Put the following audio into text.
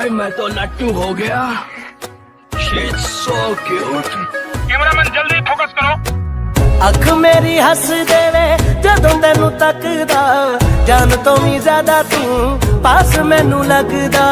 ओए मैं तो लट्टू हो गया। She's so cute ਕੈਮਰਾਮੈਨ ਜਲਦੀ ਫੋਕਸ ਕਰੋ ਅੱਖ ਮੇਰੀ ਹੱਸ ਦੇਵੇ ਜਦੋਂ ਤੈਨੂੰ ਤੱਕਦਾ ਜਾਨ ਤੋਂ ਵੀ ਜ਼ਿਆਦਾ ਤੂੰ ਪਾਸ ਮੈਨੂੰ ਲੱਗਦਾ